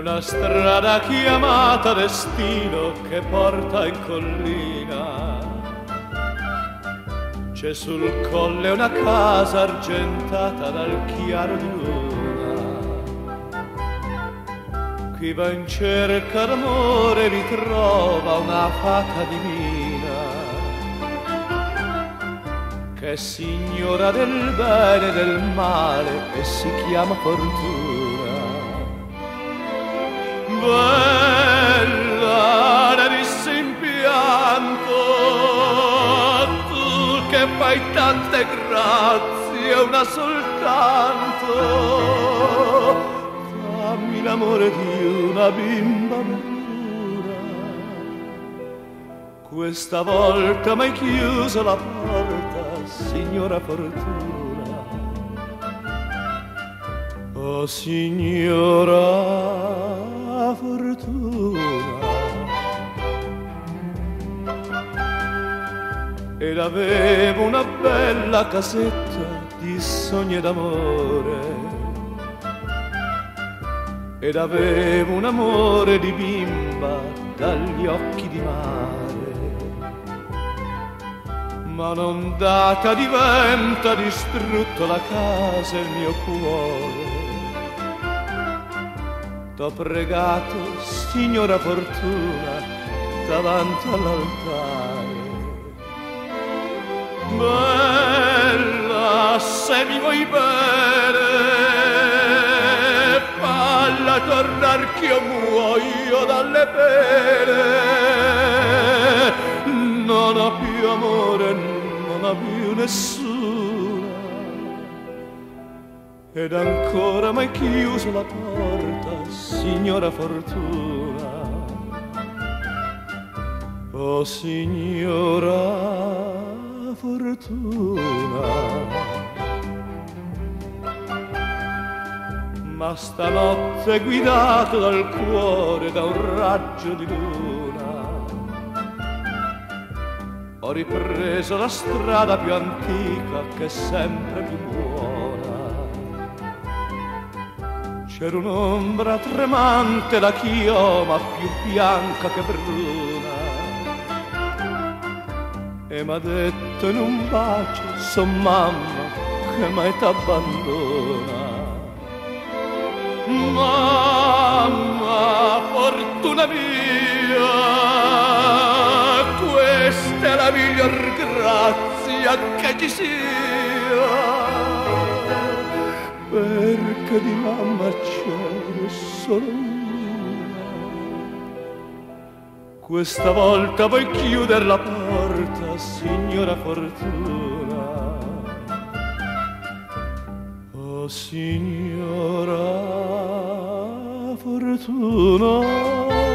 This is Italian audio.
una strada chiamata destino che porta in collina. C'è sul colle una casa argentata dal chiaro di luna. Chi va in cerca d'amore ritrova una fata divina che è signora del bene e del male e si chiama fortuna fai tante grazie una soltanto. Dammi l'amore di una bimba matura. Questa volta m'hai chiuso la porta signora fortuna. Oh signora ed avevo una bella casetta di sogni d'amore ed avevo un amore di bimba dagli occhi di mare. Ma un'ondata di vento ha distrutto la casa e il mio cuore. T'ho pregato, signora fortuna, davanti all'altare. Bella, se mi vuoi bene, falla tornar che io muoio dalle pene. Non ho più amore, non ho più nessuno ed ancora mai chiuso la porta, signora fortuna. Oh signora fortuna. Ma stanotte guidato dal cuore da un raggio di luna, ho ripreso la strada più antica che è sempre più buona. C'era un'ombra tremante da chioma più bianca che bruna e m'ha detto in un bacio, son mamma che mai t'abbandona. Mamma, fortuna mia, questa è la miglior grazia che ci sia perché di mamma c'è solo una. Questa volta vuoi chiudere la porta, signora fortuna. Oh, signora fortuna.